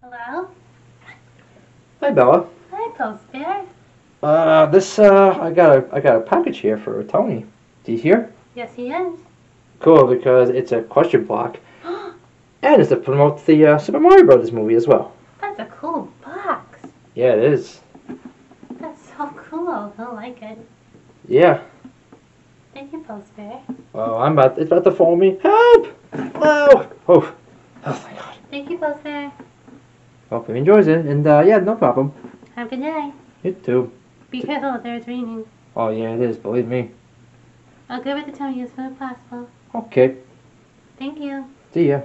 Hello? Hi, Bella. Hi, Post Bear. Uh, this uh, I got a I got a package here for Tony. Do you hear? Yes, he is. Cool, because it's a question block, and it's to promote the uh, Super Mario Brothers movie as well. That's a cool box. Yeah, it is. That's so cool. I like it. Yeah. Thank you, Post Bear. Oh, I'm about it's about to fall me. Help! Oh, oh, oh, thank God. Thank you, Post Bear. Hope he enjoys it, and uh, yeah, no problem. Have a good day. You too. Be careful out there. It's raining. Oh yeah, it is. Believe me. I'll give it to Tony as soon as possible. Okay. Thank you. See ya.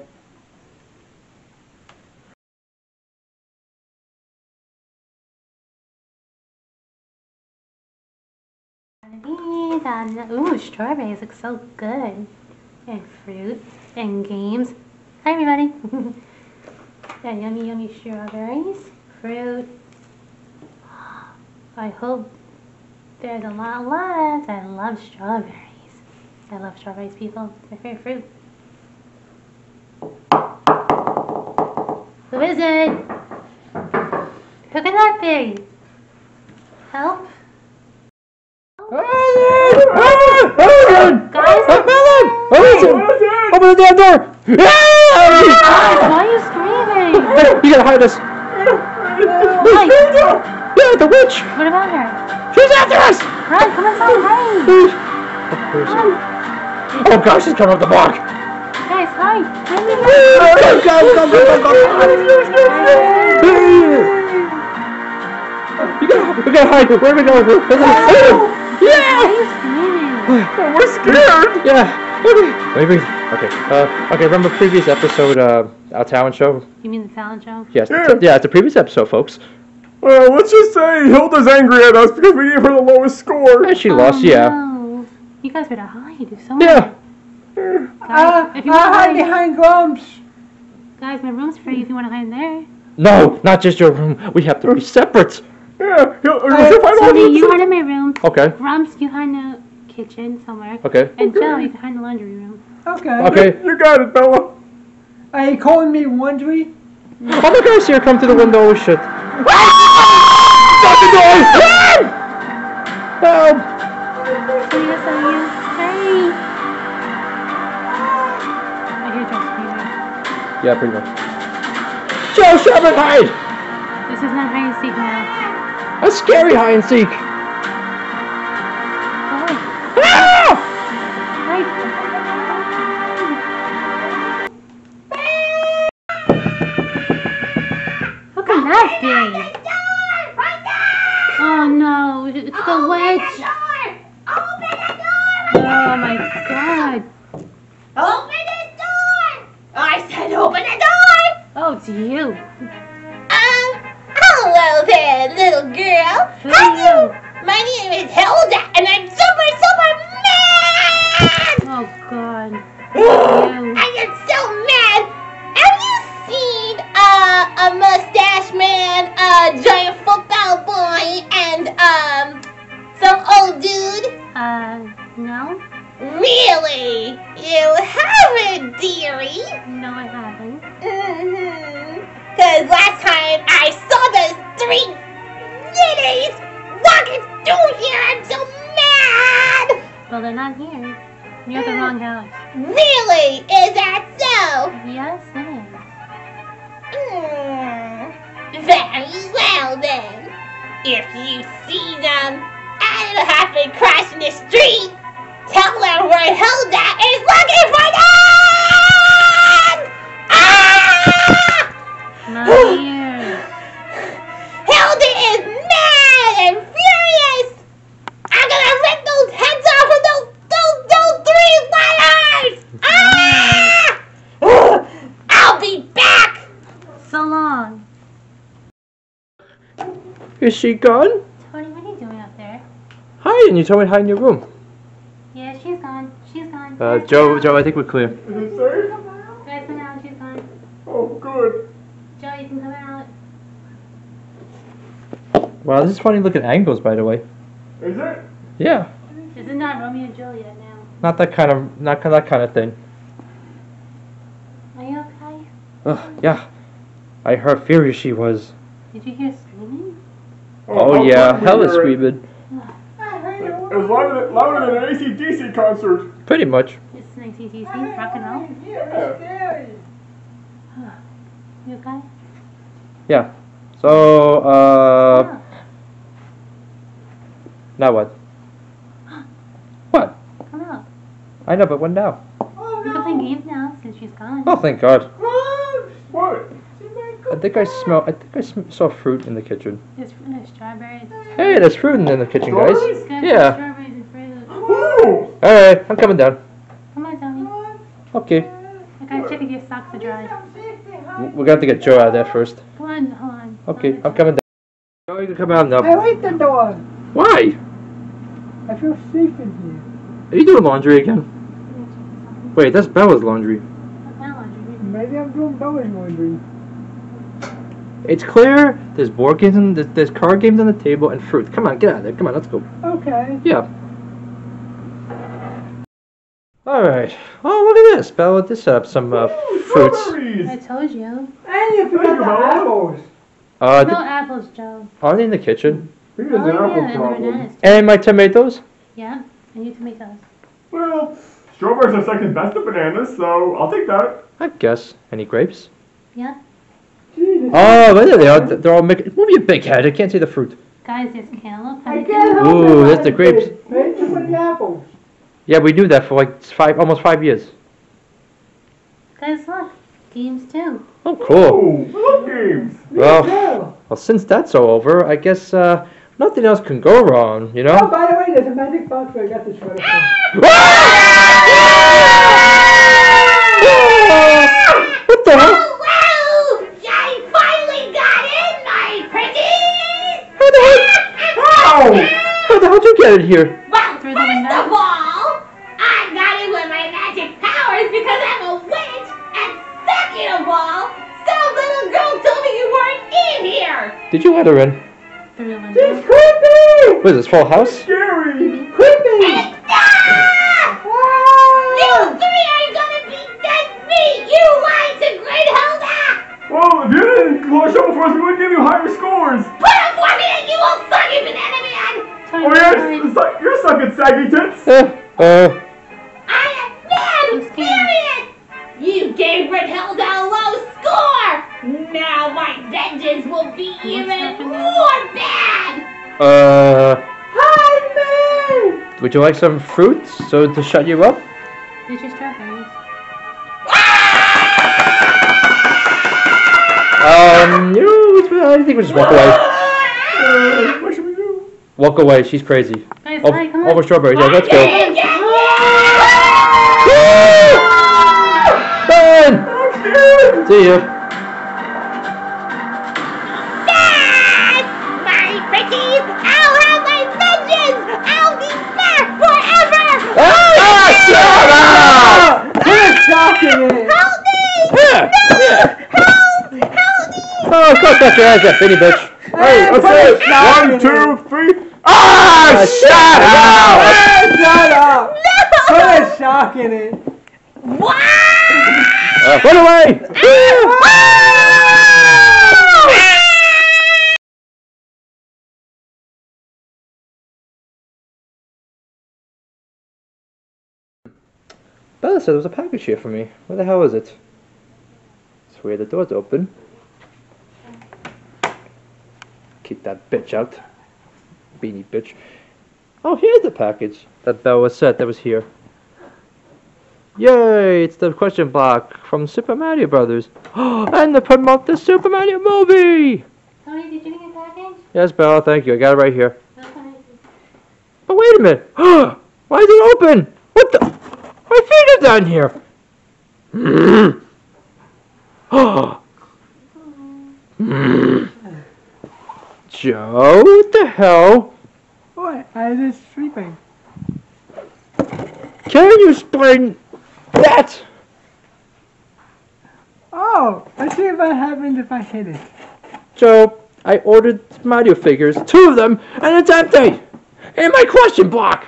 Ooh, strawberries look so good. And fruit and games. Hi, everybody. Got yummy, yummy strawberries. Fruit. I hope there's a lot left. I love strawberries. I love strawberries, people. It's my favorite fruit. Who is it? Who can that be? Help? Guys? Open the damn door! Why are you? You gotta hide us! Why? Yeah, the witch! What about her? She's after us! Run, come inside, hurry! Run! Oh gosh, she's coming up the block! Guys, hide! Hide me! Go, go, go, go, go, go! You gotta, we gotta hide. Where are we going? Why oh. oh, Yeah! are you screaming? We're scared. Yeah. Okay. Maybe. Okay. Uh. Okay. Remember previous episode? Uh, our talent show. You mean the talent show? Yes. Yeah. yeah. It's a previous episode, folks. Well, let's just say Hilda's angry at us because we gave her the lowest score. And she Oh, lost. Yeah. No. You guys better hide. There's so. Yeah. Guys, if you I want to hide hide, behind Grumps. guys, my room's free if you want to hide in there. No, not just your room. We have to be separate. Yeah, uh, Hey, if I don't Tony, you listen- hide in my room. Okay. Grumps, you hide in the kitchen somewhere. Okay. And Joe, you can hide in the laundry room. Okay. Okay. You got it, Bella. Are you calling me Wondery? Oh my gosh! Here, come to the window. Oh shit. Shut the door! Help! Tony, that's on you. I hear Joe screaming. Yeah, pretty much. Joe, shove it, hide! This is not hide and seek now. A scary hide and seek. That be? Oh no, it's the witch! Oh my god! Open the door! I said open the door! Oh, it's you! Um, hello there, little girl. Who How you? My name is Hilda, and I'm Cause last time I saw those three ninnies walking through here, I'm so mad! Well, they're not here. You're at the wrong house. Really? Is that so? Yes, it is. Hmm. Very well then. If you see them, I don't have to crash in the street. So long. Is she gone? Tony, what are you doing up there? Hi, and you told me to hide in your room. Yeah, she's gone. She's gone. Uh, Guys, Joe, come. Joe, I think we're clear. Is it safe? Guys, come out. She's gone. Oh, good. Joe, you can come out. Wow, this is funny looking angles, by the way. Is it? Yeah, This is not Romeo and Juliet now. not that kind of, not that kind of thing. Are you okay? Ugh, yeah. I heard furious she was. Did you hear screaming? Oh, how yeah, could we hella hear it? screaming. It was louder than, louder than an ACDC concert. Pretty much. It's an ACDC, rock and roll. Yeah. You okay? Yeah. So, uh, now what? What? Come out. I know, but when now? Oh, no. You can play games now since she's gone. Oh, thank God. What? I think I smell. I think I sm- saw fruit in the kitchen. There's, there's strawberries. Hey, there's fruit in the kitchen, guys. Yeah. Strawberries and fruit. Ooh! All right, I'm coming down. Come on, Tommy. Okay, I gotta check if your socks are dry. We're gonna have to get Joe out of there first. Come on, hold on. Okay, I'm coming down. Joe, you can come out now. I now. like the door. Why? I feel safe in here. Are you doing laundry again? Wait, that's Bella's laundry. Now, here. Maybe I'm doing Bella's laundry. It's clear. There's board games and there's, there's card games on the table and fruit. Come on, get out of there. Come on, let's go. Okay. Yeah. All right. Oh, look at this, Bella. This up some uh, fruits. I told you. And you Thank forgot the apples. Uh, No th- apples, Joe. are they in the kitchen? Maybe Oh, there's yeah, apple and the problem. bananas. And my tomatoes? Yeah, and you tomatoes. Well, strawberries are second best to bananas, so I'll take that. I guess. Any grapes? Yeah. Jesus. Oh, there they are. They're all making. Move your big head. I can't see the fruit. Guys, there's cantaloupe. I can't help Ooh, that's the grapes. Maybe too many apples. Yeah, we knew that for like five, almost five years. Guys, look. Games too. Oh, cool. Oh, love games. Well, Yeah. well, since that's all over, I guess uh, nothing else can go wrong. You know? Oh, by the way, there's a magic box where I got this sweater from. What the hell? Hello! I finally got in, my pretties! How the hell? How the hell did you get it here? Well, Through the first of all, I got in with my magic powers because I'm a witch, and second of all, some little girl told me you weren't in here! Did you let her in? Through the It's window. creepy! What is this, Full House? Scary! Creepy! Stop! You three are gonna be dead meat! You lied to Great Hilda! Well, if you didn't wash up for us, we would give you higher scores. Put up for me and you will suck it, banana man! Sorry, Oh, yeah, you're suck- you're sucking saggy tits. Uh, uh, I am mad I'm and scared. furious! You gave Brunhilde a low score! Now my vengeance will be even more bad! uh, Hide me! would you like some fruit so to shut you up? Here's your strawberries. Um, you know, I think we just walk away. Uh, what should we do? Walk away. She's crazy. Guys, Over, hi, come on. over strawberries. Yeah, let's go. Yeah, yeah, Done. I'm. See ya. Dad! My pretties! I'll have my vengeance! I'll be back forever! Ah, shut up! Put a sock in it! Help me! Yeah, yeah. Help! Help me! Oh, go touch your ass, that bitty bitch. Hey, let's put it. One, two, three. Ah, shut up! Shut up! Put a sock in it! What? Uh, run away! Bella said there was a package here for me. Where the hell is it? It's weird the door's open. Keep that bitch out. Beanie bitch. Oh, here's the package that Bella said that was here. Yay! It's the question block from Super Mario Brothers. and to promote the Super Mario movie! Tony, did you get a package? Yes, Bella, thank you. I got it right here. Okay. But wait a minute! Why is it open? What the? My feet are down here! Oh. Joe, what the hell? What? I was just sleeping. Can you explain that? Oh, let's see what happens if I hit it. Joe, I ordered Mario figures, two of them, and it's empty! In my question block!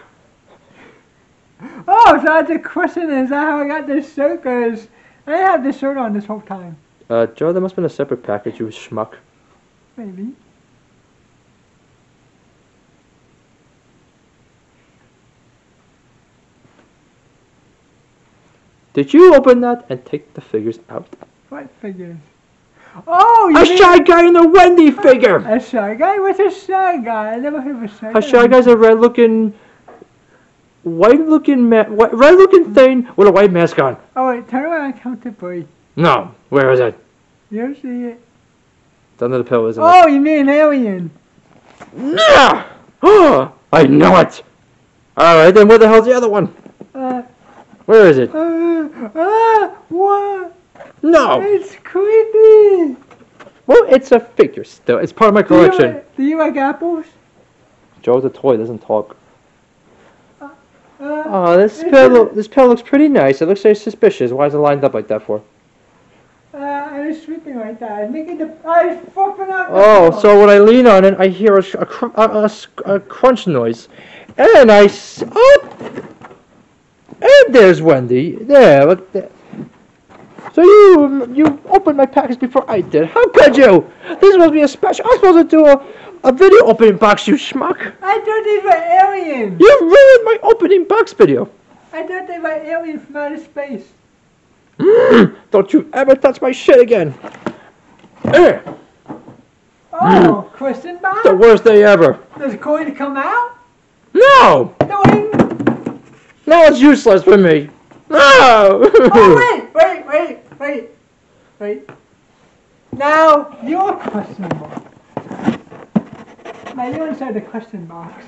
Oh, so that's a question. Is that how I got this shirt? Because I didn't have this shirt on this whole time. Uh, Joe, that must have been a separate package, you schmuck. Maybe. Did you open that and take the figures out? What figures? Oh, you A mean- shy guy and a Wendy figure! A shy guy? What's a shy guy? I never heard of a shy guy. A shy guy's a red looking, white looking, ma- white, red looking thing with a white mask on. Oh wait, turn around and count to three. No, where is it? You don't see it. It's under the pillow, isn't it? Oh, you mean an alien? Yeah! Oh, I know it! Alright, then where the hell's the other one? Uh, Where is it? uh, ah, what? No! It's creepy. Well, it's a figure still. It's part of my Do you collection. Do you like apples? Joe's a toy, doesn't talk. Uh, Oh, this pillow, this pillow looks pretty nice. It looks very suspicious. Why is it lined up like that for? uh, I was sleeping like that. I was making the. I was fucking up. Oh, so when I lean on it, I hear a, a, a, a crunch noise. And I. oh! And there's Wendy. There, look there. So you you opened my package before I did. How could you? This to be a special. I'm supposed to do a, a video opening box, you schmuck. I thought these were aliens. You ruined my opening box video. I thought they were aliens from outer space. Don't you ever touch my shit again. Eh, Oh, question mark? the worst day ever. Is it going to come out? No! No, Now it's useless for me. No! Oh, wait, wait, wait, wait, wait. Now, your question mark. Now, you're inside the question box.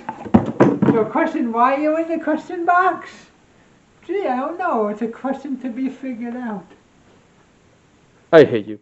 So, question why are you're in the question box? Gee, I don't know. It's a question to be figured out. I hate you.